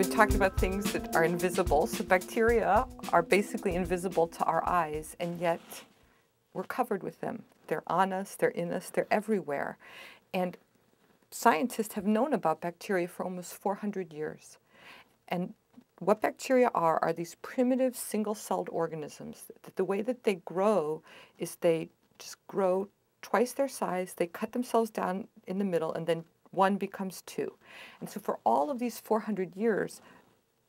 been talking about things that are invisible. So bacteria are basically invisible to our eyes, and yet we're covered with them. They're on us, they're in us, they're everywhere. And scientists have known about bacteria for almost 400 years. And what bacteria are are these primitive single-celled organisms. That the way that they grow is they just grow twice their size, they cut themselves down in the middle, and then one becomes two. And so for all of these 400 years,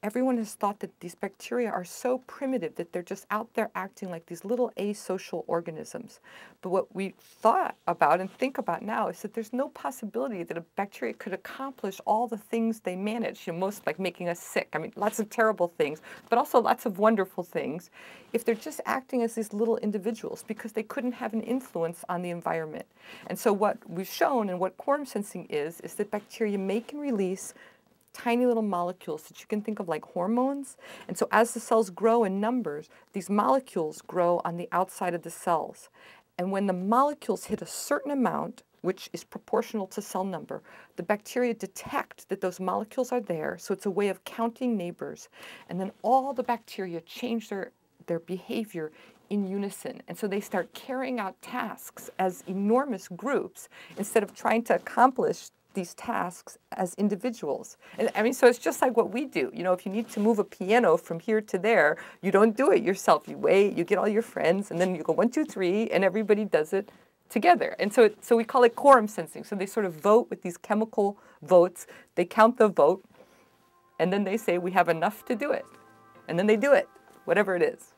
everyone has thought that these bacteria are so primitive that they're just out there acting like these little asocial organisms. But what we thought about and think about now is that there's no possibility that a bacteria could accomplish all the things they manage, you know, most like making us sick. I mean, lots of terrible things, but also lots of wonderful things, if they're just acting as these little individuals because they couldn't have an influence on the environment. And so what we've shown and what quorum sensing is, is that bacteria make and release tiny little molecules that you can think of like hormones. And so as the cells grow in numbers, these molecules grow on the outside of the cells. And when the molecules hit a certain amount, which is proportional to cell number, the bacteria detect that those molecules are there. So it's a way of counting neighbors. And then all the bacteria change their, their behavior in unison. And so they start carrying out tasks as enormous groups instead of trying to accomplish these tasks as individuals. And I mean, so it's just like what we do. You know, if you need to move a piano from here to there, you don't do it yourself. You wait, you get all your friends, and then you go one, two, three, and everybody does it together. And so, it, so we call it quorum sensing. So they sort of vote with these chemical votes. They count the vote, and then they say we have enough to do it, and then they do it, whatever it is.